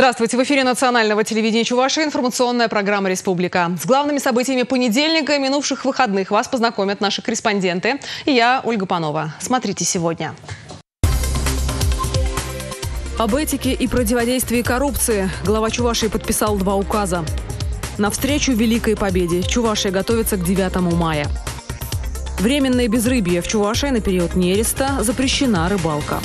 Здравствуйте. В эфире национального телевидения Чувашия информационная программа «Республика». С главными событиями понедельника и минувших выходных вас познакомят наши корреспонденты. И я, Ольга Панова. Смотрите сегодня. Об этике и противодействии коррупции глава Чувашии подписал два указа. Навстречу Великой Победе Чувашия готовится к 9 мая. Временное безрыбье в Чувашии на период нереста запрещена рыбалка.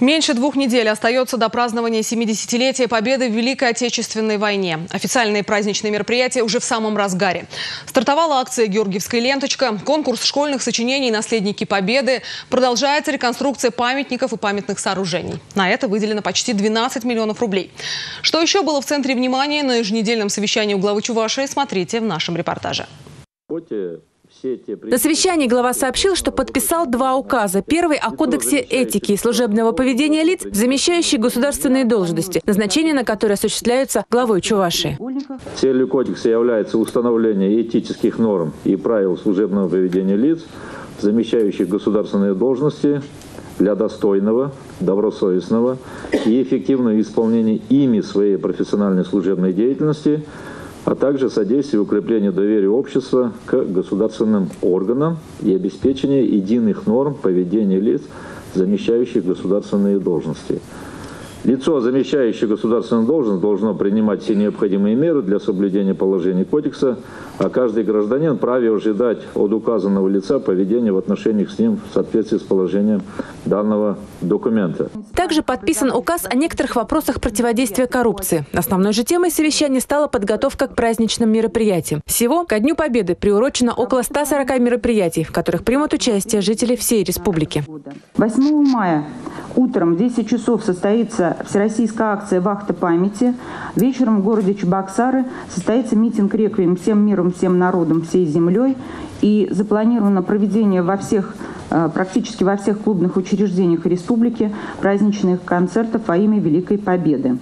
Меньше двух недель остается до празднования 70-летия Победы в Великой Отечественной войне. Официальные праздничные мероприятия уже в самом разгаре. Стартовала акция «Георгиевская ленточка», конкурс школьных сочинений «Наследники Победы». Продолжается реконструкция памятников и памятных сооружений. На это выделено почти 12 миллионов рублей. Что еще было в центре внимания на еженедельном совещании у главы Чувашии, смотрите в нашем репортаже. На совещании глава сообщил, что подписал два указа. Первый о кодексе этики и служебного поведения лиц, замещающих государственные должности, назначение на которые осуществляются главой Чувашии. Целью кодекса является установление этических норм и правил служебного поведения лиц, замещающих государственные должности для достойного, добросовестного и эффективного исполнения ими своей профессиональной служебной деятельности – а также содействие укреплению доверия общества к государственным органам и обеспечение единых норм поведения лиц, замещающих государственные должности. Лицо, замещающее государственную должность, должно принимать все необходимые меры для соблюдения положений кодекса, а каждый гражданин праве ожидать от указанного лица поведения в отношениях с ним в соответствии с положением данного документа. Также подписан указ о некоторых вопросах противодействия коррупции. Основной же темой совещания стала подготовка к праздничным мероприятиям. Всего ко Дню Победы приурочено около 140 мероприятий, в которых примут участие жители всей республики. 8 мая утром в 10 часов состоится всероссийская акция «Вахта памяти». Вечером в городе Чебоксары состоится митинг «Реквием всем миром, всем народом, всей землей». И запланировано проведение во всех э, практически во всех клубных учреждениях республики праздничных концертов во имя Великой Победы.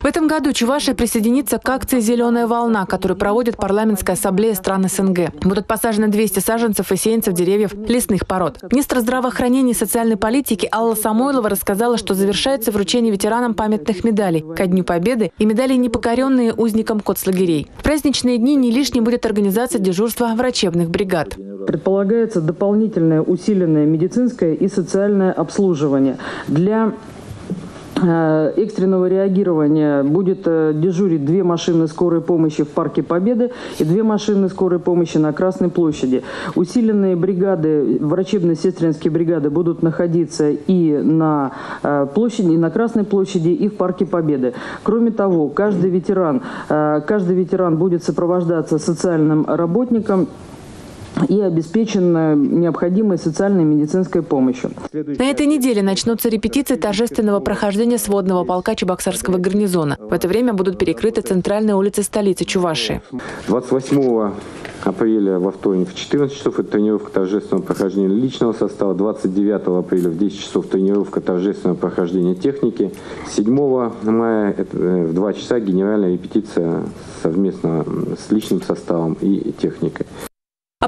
В этом году Чувашия присоединится к акции «Зеленая волна», которую проводит парламентская ассамблея стран СНГ. Будут посажены 200 саженцев и сеянцев деревьев лесных пород. Министр здравоохранения и социальной политики Алла Самойлова рассказала, что завершается вручение ветеранам памятных медалей ко Дню Победы и медалей непокоренные узникам коцлагерей. В праздничные дни не лишней будет организация дежурства врачебных бригад. Предполагается дополнительное усиленное медицинское и социальное обслуживание для экстренного реагирования будет э, дежурить две машины скорой помощи в Парке Победы и две машины скорой помощи на Красной площади. Усиленные бригады, врачебно-сестринские бригады будут находиться и на э, площади, и на Красной площади, и в Парке Победы. Кроме того, каждый ветеран, каждый ветеран будет сопровождаться социальным работником и обеспечена необходимой социальной и медицинской помощью. На этой неделе начнутся репетиции торжественного прохождения сводного полка Чебоксарского гарнизона. В это время будут перекрыты центральные улицы столицы Чувашии. 28 апреля во вторник в 14 часов это тренировка торжественного прохождения личного состава. 29 апреля в 10 часов тренировка торжественного прохождения техники. 7 мая э, в 2 часа генеральная репетиция совместно с личным составом и техникой.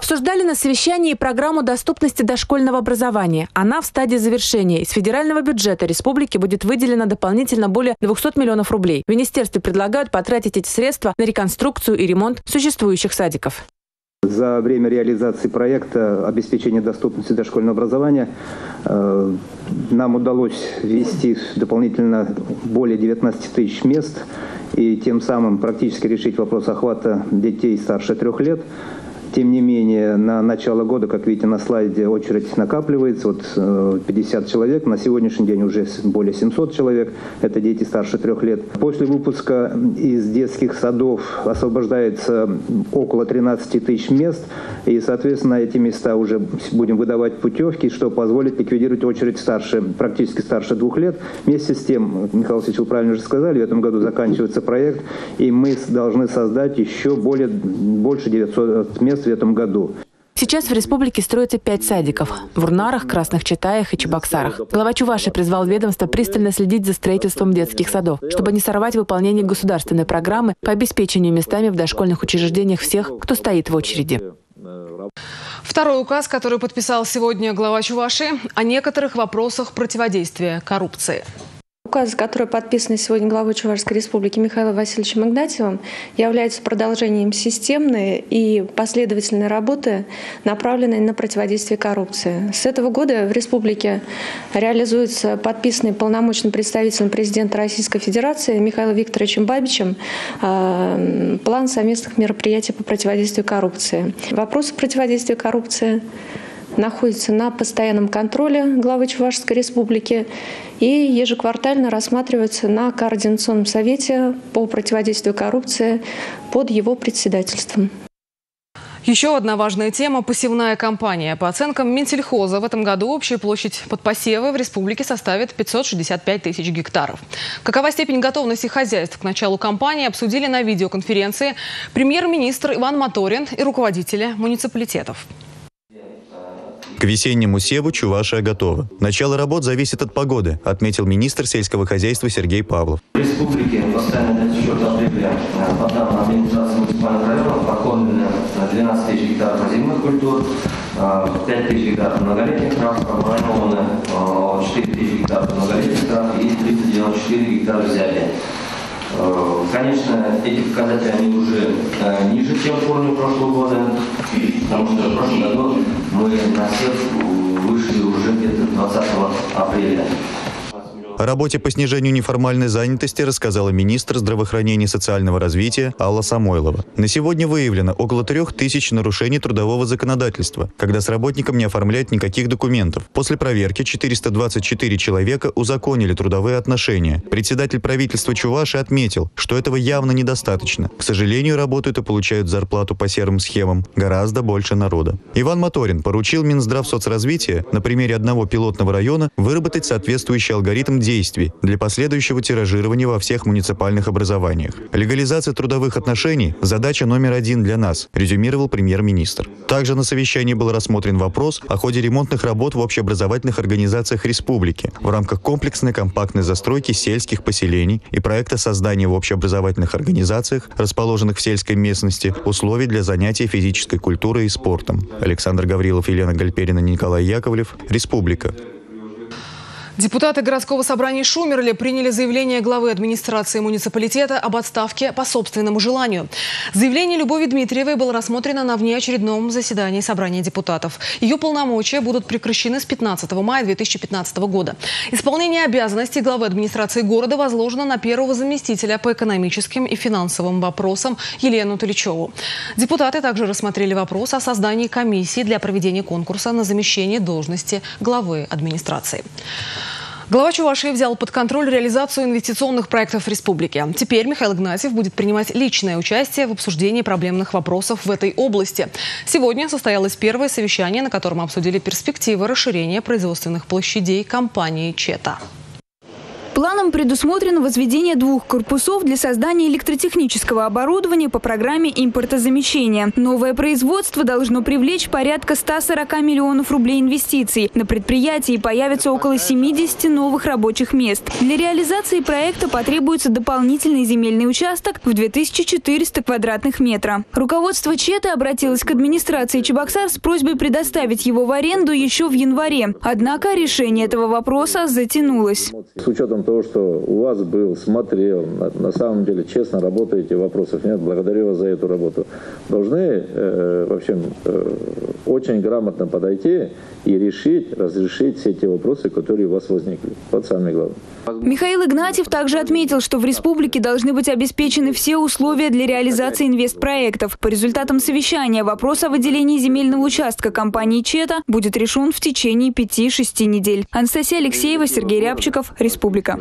Обсуждали на совещании программу доступности дошкольного образования. Она в стадии завершения. Из федерального бюджета республики будет выделено дополнительно более 200 миллионов рублей. В министерстве предлагают потратить эти средства на реконструкцию и ремонт существующих садиков. За время реализации проекта обеспечения доступности дошкольного образования э, нам удалось ввести дополнительно более 19 тысяч мест и тем самым практически решить вопрос охвата детей старше трех лет. Тем не менее, на начало года, как видите на слайде, очередь накапливается. Вот 50 э, человек, на сегодняшний день уже более 700 человек. Это дети старше трех лет. После выпуска из детских садов освобождается около 13 тысяч мест. И, соответственно, эти места уже будем выдавать путевки, что позволит ликвидировать очередь старше, практически старше двух лет. Вместе с тем, Михаил Васильевич, вы правильно уже сказали, в этом году заканчивается проект, и мы должны создать еще более, больше 900 мест в этом году. Сейчас в республике строится пять садиков – в Урнарах, Красных Читаях и Чебоксарах. Глава Чуваши призвал ведомство пристально следить за строительством детских садов, чтобы не сорвать выполнение государственной программы по обеспечению местами в дошкольных учреждениях всех, кто стоит в очереди. Второй указ, который подписал сегодня глава Чуваши, о некоторых вопросах противодействия коррупции. Указ, который подписан сегодня главой Чувашской республики Михаилом Васильевичем Игнатьевым, является продолжением системной и последовательной работы, направленной на противодействие коррупции. С этого года в республике реализуется подписанный полномочным представителем президента Российской Федерации Михаилом Викторовичем Бабичем э, план совместных мероприятий по противодействию коррупции. Вопросы противодействия коррупции находится на постоянном контроле главы Чувашской республики и ежеквартально рассматривается на Координационном совете по противодействию коррупции под его председательством. Еще одна важная тема – посевная кампания. По оценкам Минсельхоза, в этом году общая площадь под посевы в республике составит 565 тысяч гектаров. Какова степень готовности хозяйств к началу кампании, обсудили на видеоконференции премьер-министр Иван Моторин и руководители муниципалитетов. К весеннему севу Чувашия готова. Начало работ зависит от погоды, отметил министр сельского хозяйства Сергей Павлов. В республике постоянно 24 апреля по данным администрации муниципальных районов оформлено 12 тысяч гектаров озимых культур, 5 тысяч гектаров многолетних трав, пробрановано 4 тысячи гектаров многолетних трав и 394 гектара взятия. Э, конечно, эти показатели они уже э, ниже, чем в прошлого года, потому что в прошлом году мы на всех вышли уже где-то 20 апреля. О работе по снижению неформальной занятости рассказала министр здравоохранения и социального развития Алла Самойлова. На сегодня выявлено около трех тысяч нарушений трудового законодательства, когда с работником не оформляют никаких документов. После проверки 424 человека узаконили трудовые отношения. Председатель правительства Чуваши отметил, что этого явно недостаточно. К сожалению, работают и получают зарплату по серым схемам гораздо больше народа. Иван Моторин поручил Минздрав соцразвития на примере одного пилотного района выработать соответствующий алгоритм действий для последующего тиражирования во всех муниципальных образованиях. Легализация трудовых отношений – задача номер один для нас, резюмировал премьер-министр. Также на совещании был рассмотрен вопрос о ходе ремонтных работ в общеобразовательных организациях республики в рамках комплексной компактной застройки сельских поселений и проекта создания в общеобразовательных организациях, расположенных в сельской местности, условий для занятий физической культурой и спортом. Александр Гаврилов, Елена Гальперина, Николай Яковлев. Республика. Депутаты городского собрания Шумерли приняли заявление главы администрации муниципалитета об отставке по собственному желанию. Заявление Любови Дмитриевой было рассмотрено на внеочередном заседании собрания депутатов. Ее полномочия будут прекращены с 15 мая 2015 года. Исполнение обязанностей главы администрации города возложено на первого заместителя по экономическим и финансовым вопросам Елену Толичеву. Депутаты также рассмотрели вопрос о создании комиссии для проведения конкурса на замещение должности главы администрации. Глава Чувашии взял под контроль реализацию инвестиционных проектов республики. Теперь Михаил Игнатьев будет принимать личное участие в обсуждении проблемных вопросов в этой области. Сегодня состоялось первое совещание, на котором обсудили перспективы расширения производственных площадей компании «Чета». Планом предусмотрено возведение двух корпусов для создания электротехнического оборудования по программе импортозамещения. Новое производство должно привлечь порядка 140 миллионов рублей инвестиций. На предприятии появится около 70 новых рабочих мест. Для реализации проекта потребуется дополнительный земельный участок в 2400 квадратных метра. Руководство ЧЕТа обратилось к администрации Чебоксар с просьбой предоставить его в аренду еще в январе. Однако решение этого вопроса затянулось. С учетом того, что у вас был, смотрел, на, на самом деле честно работаете, вопросов нет, благодарю вас за эту работу, должны, э, в общем, э, очень грамотно подойти и решить, разрешить все те вопросы, которые у вас возникли. Вот самое главное. Михаил Игнатьев также отметил, что в республике должны быть обеспечены все условия для реализации инвестпроектов. По результатам совещания вопрос о выделении земельного участка компании «Чета» будет решен в течение 5-6 недель. Анастасия Алексеева, Сергей Рябчиков, Республика.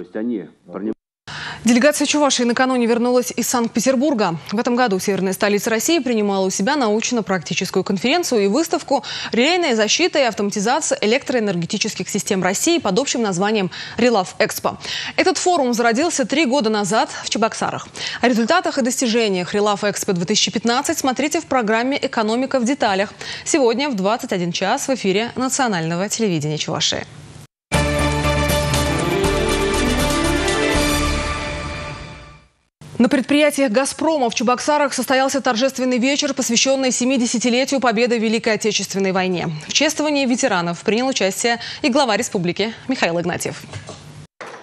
Делегация Чувашии накануне вернулась из Санкт-Петербурга. В этом году северная столица России принимала у себя научно-практическую конференцию и выставку «Релейная защита и автоматизация электроэнергетических систем России» под общим названием «Релав Экспо». Этот форум зародился три года назад в Чебоксарах. О результатах и достижениях Релав Экспо-2015 смотрите в программе «Экономика в деталях». Сегодня в 21 час в эфире национального телевидения Чувашии. На предприятиях «Газпрома» в Чебоксарах состоялся торжественный вечер, посвященный 70-летию победы в Великой Отечественной войне. В чествовании ветеранов принял участие и глава республики Михаил Игнатьев.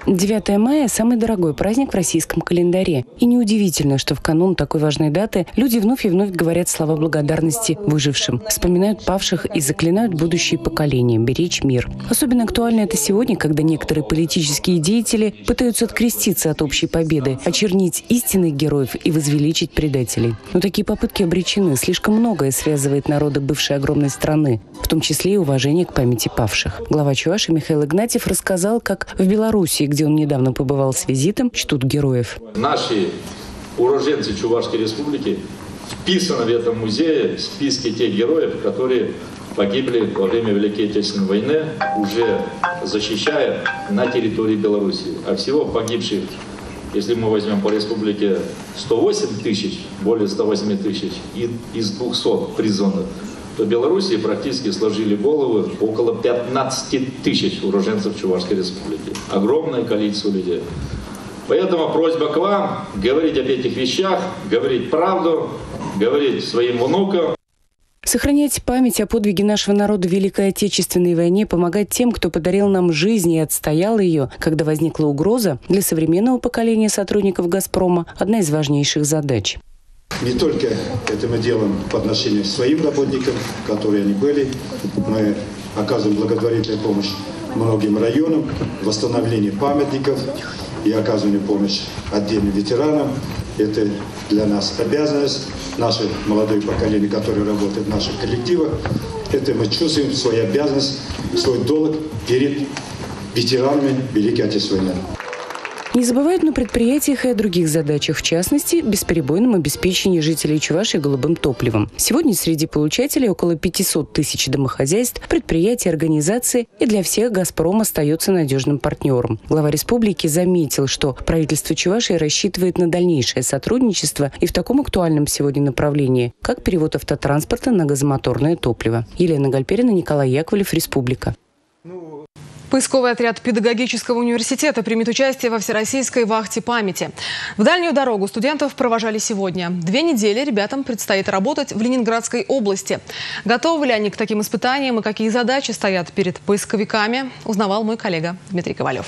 9 мая – самый дорогой праздник в российском календаре. И неудивительно, что в канун такой важной даты люди вновь и вновь говорят слова благодарности выжившим, вспоминают павших и заклинают будущие поколения беречь мир. Особенно актуально это сегодня, когда некоторые политические деятели пытаются откреститься от общей победы, очернить истинных героев и возвеличить предателей. Но такие попытки обречены. Слишком многое связывает народы бывшей огромной страны, в том числе и уважение к памяти павших. Глава Чуваши Михаил Игнатьев рассказал, как в Беларуси, где он недавно побывал с визитом, чтут героев. Наши уроженцы Чувашской республики вписаны в этом музее в списке тех героев, которые погибли во время Великой Отечественной войны, уже защищая на территории Беларуси. А всего погибших, если мы возьмем по республике 108 тысяч, более 108 тысяч, из 200 призванных, то в Белоруссии практически сложили головы около 15 тысяч уроженцев Чувашской республики. Огромное количество людей. Поэтому просьба к вам говорить об этих вещах, говорить правду, говорить своим внукам, Сохранять память о подвиге нашего народа в Великой Отечественной войне, помогать тем, кто подарил нам жизнь и отстоял ее, когда возникла угроза, для современного поколения сотрудников «Газпрома» – одна из важнейших задач. Не только это мы делаем по отношению к своим работникам, которые они были. Мы оказываем благотворительную помощь многим районам, восстановление памятников и оказываем помощь отдельным ветеранам. Это для нас обязанность. Наше молодое поколение, которое работает в наших коллективах, это мы чувствуем свою обязанность, свой долг перед ветеранами Великой Отечественной войны. Не забывают на предприятиях и о других задачах, в частности, бесперебойном обеспечении жителей Чувашии голубым топливом. Сегодня среди получателей около 500 тысяч домохозяйств, предприятий, организаций, и для всех «Газпром» остается надежным партнером. Глава республики заметил, что правительство Чувашии рассчитывает на дальнейшее сотрудничество и в таком актуальном сегодня направлении, как перевод автотранспорта на газомоторное топливо. Елена Гальперина, Николай Яковлев, Республика. Поисковый отряд педагогического университета примет участие во всероссийской вахте памяти. В дальнюю дорогу студентов провожали сегодня. Две недели ребятам предстоит работать в Ленинградской области. Готовы ли они к таким испытаниям и какие задачи стоят перед поисковиками, узнавал мой коллега Дмитрий Ковалев.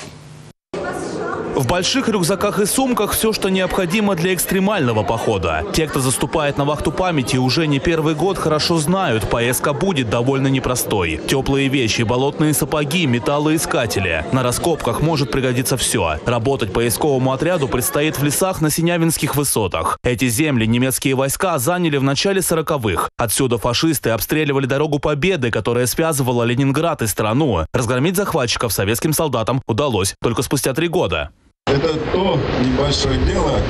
В больших рюкзаках и сумках все, что необходимо для экстремального похода. Те, кто заступает на вахту памяти уже не первый год, хорошо знают, поездка будет довольно непростой. Теплые вещи, болотные сапоги, металлоискатели. На раскопках может пригодиться все. Работать поисковому отряду предстоит в лесах на Синявинских высотах. Эти земли немецкие войска заняли в начале 40-х. Отсюда фашисты обстреливали дорогу Победы, которая связывала Ленинград и страну. Разгромить захватчиков советским солдатам удалось только спустя три года. Это то небольшое дело,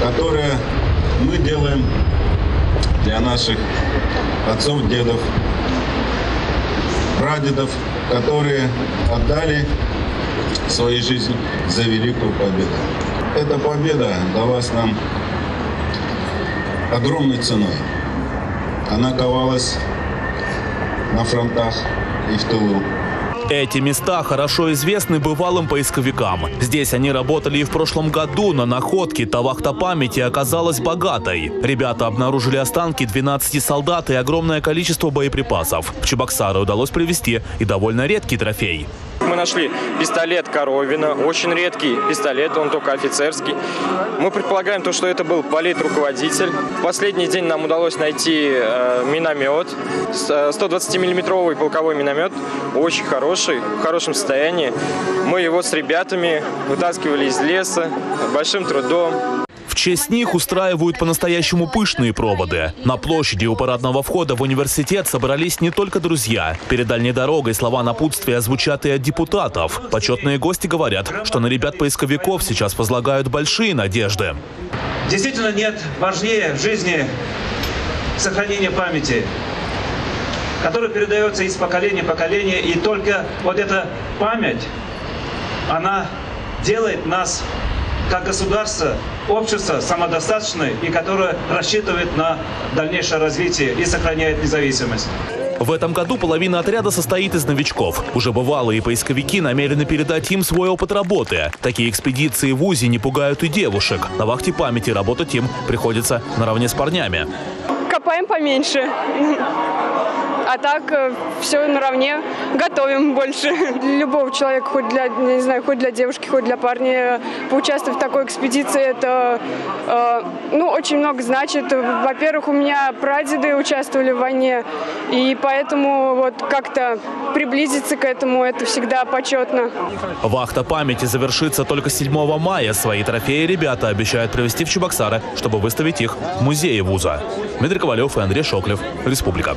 которое мы делаем для наших отцов, дедов, прадедов, которые отдали свою жизнь за великую победу. Эта победа далась нам огромной ценой. Она ковалась на фронтах и в тылу. Эти места хорошо известны бывалым поисковикам. Здесь они работали и в прошлом году. На находке Тавахта памяти оказалась богатой. Ребята обнаружили останки 12 солдат и огромное количество боеприпасов. В Чебоксары удалось привезти и довольно редкий трофей. Мы нашли пистолет Коровина, очень редкий пистолет, он только офицерский. Мы предполагаем то, что это был политруководитель. В последний день нам удалось найти э, миномет, 120-миллиметровый полковой миномет, очень хороший, в хорошем состоянии. Мы его с ребятами вытаскивали из леса большим трудом честь них устраивают по-настоящему пышные проводы. На площади у парадного входа в университет собрались не только друзья. Перед дальней дорогой слова напутствия звучат и от депутатов. Почетные гости говорят, что на ребят-поисковиков сейчас возлагают большие надежды. Действительно нет важнее в жизни сохранения памяти, которая передается из поколения в поколение. И только вот эта память, она делает нас как государство, общество самодостаточное и которое рассчитывает на дальнейшее развитие и сохраняет независимость. В этом году половина отряда состоит из новичков. Уже бывалые поисковики намерены передать им свой опыт работы. Такие экспедиции в УЗИ не пугают и девушек. На вахте памяти работать им приходится наравне с парнями. Копаем поменьше. А так э, все наравне, готовим больше. Любого человека, хоть для, не знаю, хоть для девушки, хоть для парня, поучаствовать в такой экспедиции, это э, ну, очень много значит. Во-первых, у меня прадеды участвовали в войне, и поэтому вот как-то приблизиться к этому, это всегда почетно. Вахта памяти завершится только 7 мая. Свои трофеи ребята обещают привезти в Чебоксары, чтобы выставить их в музее вуза. Дмитрий Ковалев и Андрей Шоклев. Республика.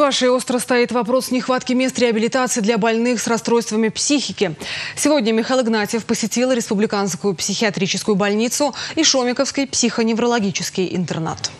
Чувашии остро стоит вопрос нехватки мест реабилитации для больных с расстройствами психики. Сегодня Михаил Игнатьев посетил Республиканскую психиатрическую больницу и Шомиковский психоневрологический интернат.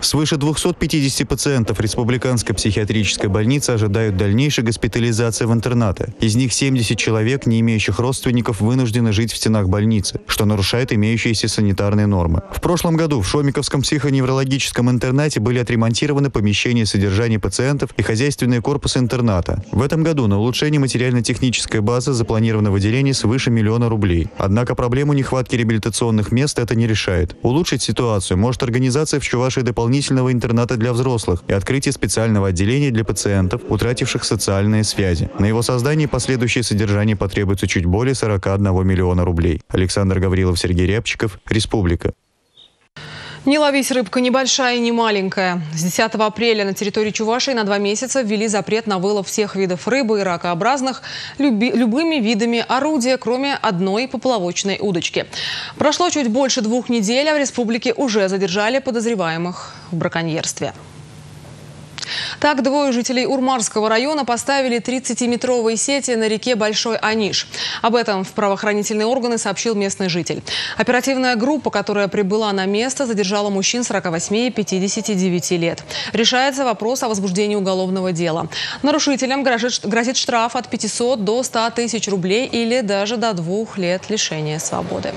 Свыше 250 пациентов Республиканской психиатрической больницы ожидают дальнейшей госпитализации в интернаты. Из них 70 человек, не имеющих родственников, вынуждены жить в стенах больницы, что нарушает имеющиеся санитарные нормы. В прошлом году в Шомиковском психоневрологическом интернате были отремонтированы помещения содержания пациентов и хозяйственные корпусы интерната. В этом году на улучшение материально-технической базы запланировано выделение свыше миллиона рублей. Однако проблему нехватки реабилитационных мест это не решает. Улучшить ситуацию может организация в Чувашии дополнительно дополнительного интерната для взрослых и открытие специального отделения для пациентов, утративших социальные связи. На его создание последующее содержание потребуется чуть более 41 миллиона рублей. Александр Гаврилов, Сергей Рябчиков, Республика. Не ловись рыбка ни большая, ни маленькая. С 10 апреля на территории Чувашии на два месяца ввели запрет на вылов всех видов рыбы и ракообразных люби, любыми видами орудия, кроме одной поплавочной удочки. Прошло чуть больше двух недель, а в республике уже задержали подозреваемых в браконьерстве. Так, двое жителей Урмарского района поставили 30-метровые сети на реке Большой Аниш. Об этом в правоохранительные органы сообщил местный житель. Оперативная группа, которая прибыла на место, задержала мужчин 48 и 59 лет. Решается вопрос о возбуждении уголовного дела. Нарушителям грозит штраф от 500 до 100 тысяч рублей или даже до двух лет лишения свободы.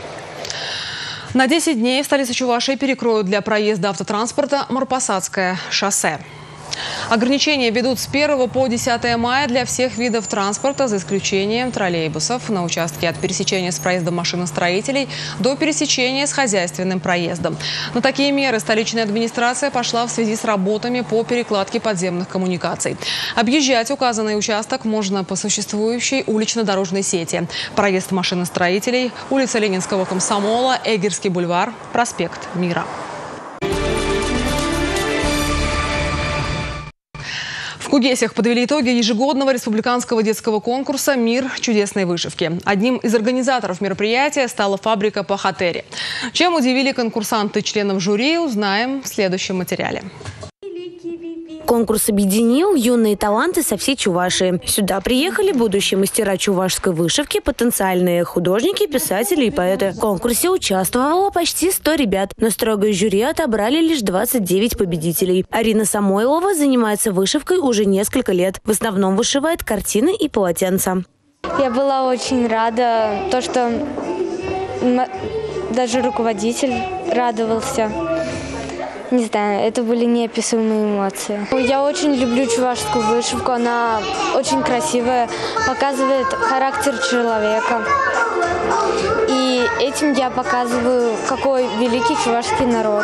На 10 дней в столице Чувашии перекроют для проезда автотранспорта Марпасадское шоссе. Ограничения ведут с 1 по 10 мая для всех видов транспорта, за исключением троллейбусов на участке от пересечения с проездом машиностроителей до пересечения с хозяйственным проездом. На такие меры столичная администрация пошла в связи с работами по перекладке подземных коммуникаций. Объезжать указанный участок можно по существующей улично-дорожной сети. Проезд машиностроителей, улица Ленинского комсомола, Эгерский бульвар, проспект Мира. В Кугесях подвели итоги ежегодного республиканского детского конкурса «Мир чудесной вышивки». Одним из организаторов мероприятия стала фабрика Пахатери. Чем удивили конкурсанты членов жюри, узнаем в следующем материале. Конкурс объединил юные таланты со всей Чувашии. Сюда приехали будущие мастера чувашской вышивки, потенциальные художники, писатели и поэты. В конкурсе участвовало почти 100 ребят, но строгое жюри отобрали лишь 29 победителей. Арина Самойлова занимается вышивкой уже несколько лет. В основном вышивает картины и полотенца. Я была очень рада, то, что даже руководитель радовался. Не знаю, это были неописуемые эмоции. Я очень люблю чувашскую вышивку, она очень красивая, показывает характер человека. И этим я показываю, какой великий чувашский народ.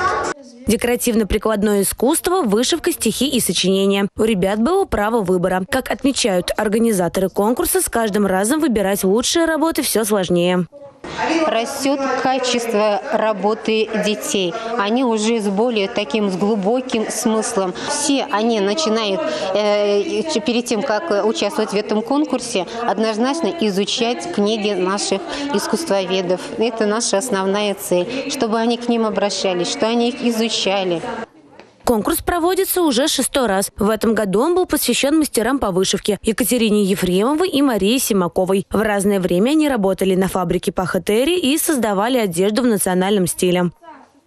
Декоративно-прикладное искусство, вышивка, стихи и сочинения. У ребят было право выбора. Как отмечают организаторы конкурса, с каждым разом выбирать лучшие работы все сложнее растет качество работы детей. Они уже с более таким, с глубоким смыслом. Все они начинают э, перед тем, как участвовать в этом конкурсе, однозначно изучать книги наших искусствоведов. Это наша основная цель, чтобы они к ним обращались, что они их изучали. Конкурс проводится уже шестой раз. В этом году он был посвящен мастерам по вышивке Екатерине Ефремовой и Марии Симаковой. В разное время они работали на фабрике Пахатери и создавали одежду в национальном стиле.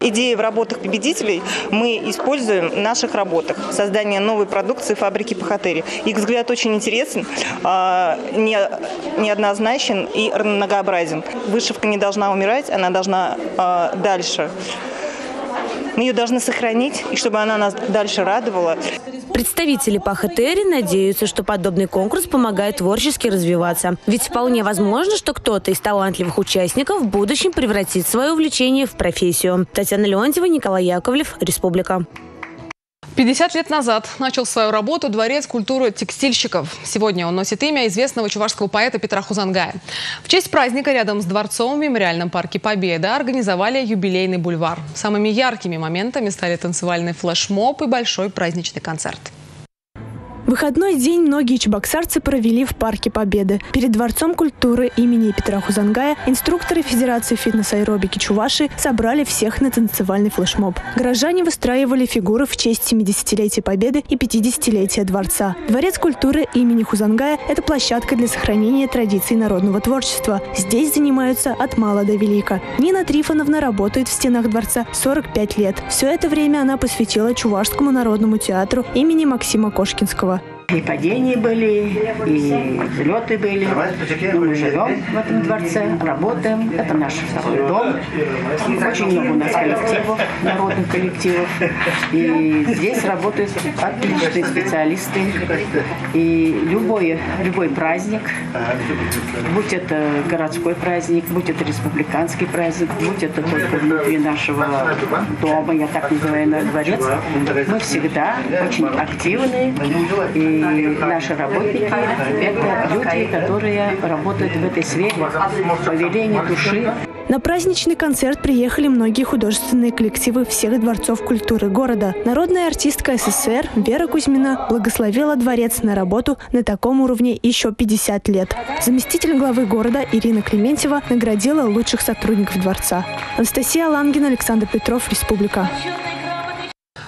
Идеи в работах победителей мы используем в наших работах. Создание новой продукции фабрики Пахатери. Их взгляд очень интересен, а, неоднозначен и многообразен. Вышивка не должна умирать, она должна а, дальше Мы ее должны сохранить, и чтобы она нас дальше радовала. Представители Пахатери надеются, что подобный конкурс помогает творчески развиваться. Ведь вполне возможно, что кто-то из талантливых участников в будущем превратит свое увлечение в профессию. Татьяна Леонтьева, Николай Яковлев, Республика. 50 лет назад начал свою работу Дворец культуры текстильщиков. Сегодня он носит имя известного чувашского поэта Петра Хузангая. В честь праздника рядом с дворцом в мемориальном парке Победа организовали юбилейный бульвар. Самыми яркими моментами стали танцевальный флешмоб и большой праздничный концерт. Выходной день многие чебоксарцы провели в Парке Победы. Перед Дворцом культуры имени Петра Хузангая инструкторы Федерации фитнес-аэробики Чуваши собрали всех на танцевальный флешмоб. Горожане выстраивали фигуры в честь 70-летия Победы и 50-летия Дворца. Дворец культуры имени Хузангая – это площадка для сохранения традиций народного творчества. Здесь занимаются от мала до велика. Нина Трифоновна работает в стенах Дворца 45 лет. Все это время она посвятила Чувашскому народному театру имени Максима Кошкинского. И падения были, и взлеты были. Но мы живем в этом дворце, работаем. Это наш второй дом. Очень много у нас коллективов, народных коллективов. И здесь работают отличные специалисты. И любой, любой праздник, будь это городской праздник, будь это республиканский праздник, будь это только внутри нашего дома, я так называю, на дворец, мы всегда очень активны и наши работники – это люди, которые работают в этой сфере по велению души. На праздничный концерт приехали многие художественные коллективы всех дворцов культуры города. Народная артистка СССР Вера Кузьмина благословила дворец на работу на таком уровне еще 50 лет. Заместитель главы города Ирина Клементьева наградила лучших сотрудников дворца. Анастасия Лангина, Александр Петров, Республика.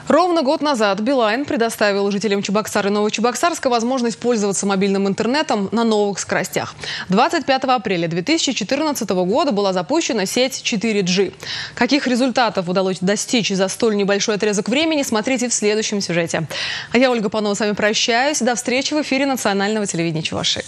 Ровно год назад Билайн предоставил жителям Чебоксара и Новочебоксарска возможность пользоваться мобильным интернетом на новых скоростях. 25 апреля 2014 года была запущена сеть 4G. Каких результатов удалось достичь за столь небольшой отрезок времени, смотрите в следующем сюжете. А я, Ольга Панова, с вами прощаюсь. До встречи в эфире национального телевидения Чуваши.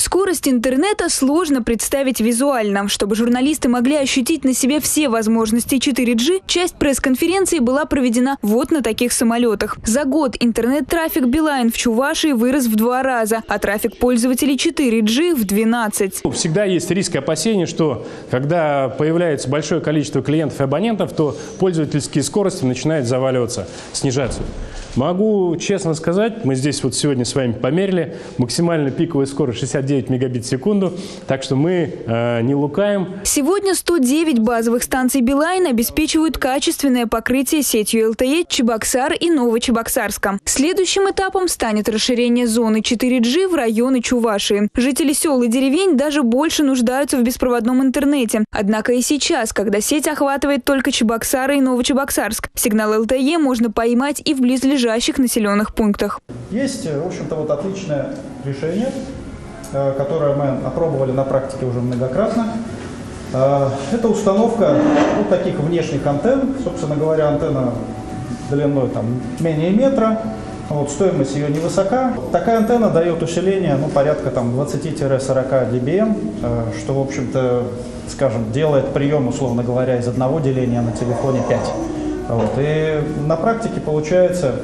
Скорость интернета сложно представить визуально. Чтобы журналисты могли ощутить на себе все возможности 4G, часть пресс-конференции была проведена вот на таких самолетах. За год интернет-трафик Билайн в Чувашии вырос в два раза, а трафик пользователей 4G в 12. Всегда есть риск и опасения, что когда появляется большое количество клиентов и абонентов, то пользовательские скорости начинают заваливаться, снижаться. Могу честно сказать, мы здесь вот сегодня с вами померили, максимальная пиковая скорость 69 мегабит в секунду, так что мы э, не лукаем. Сегодня 109 базовых станций Билайн обеспечивают качественное покрытие сетью LTE Чебоксар и Новочебоксарска. Следующим этапом станет расширение зоны 4G в районы Чувашии. Жители сел и деревень даже больше нуждаются в беспроводном интернете. Однако и сейчас, когда сеть охватывает только Чебоксары и Новочебоксарск, сигнал LTE можно поймать и в близлежащих ближайших населенных пунктах. Есть, в общем-то, вот отличное решение, э, которое мы опробовали на практике уже многократно. Э, это установка вот таких внешних антенн. Собственно говоря, антенна длиной там, менее метра. Вот, стоимость ее невысока. Такая антенна дает усиление ну, порядка там, 20-40 dBm, э, что, в общем-то, скажем, делает прием, условно говоря, из одного деления на телефоне 5. Вот. И на практике получается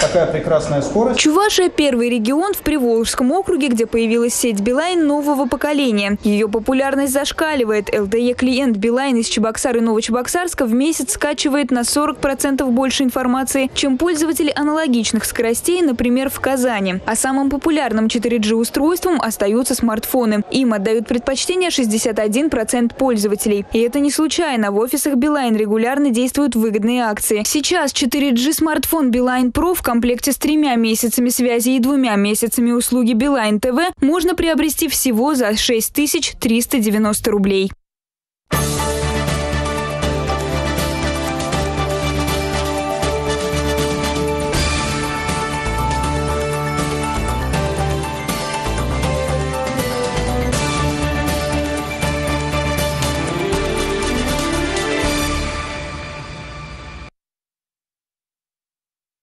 такая прекрасная скорость. Чувашия – первый регион в Приволжском округе, где появилась сеть Билайн нового поколения. Ее популярность зашкаливает. LTE-клиент Билайн из Чебоксар и Новочебоксарска в месяц скачивает на 40% больше информации, чем пользователи аналогичных скоростей, например, в Казани. А самым популярным 4G-устройством остаются смартфоны. Им отдают предпочтение 61% пользователей. И это не случайно. В офисах Билайн регулярно действуют выгодные акции. Сейчас 4G смартфон Билайн Pro в комплекте с тремя месяцами связи и двумя месяцами услуги Билайн ТВ можно приобрести всего за 6390 рублей.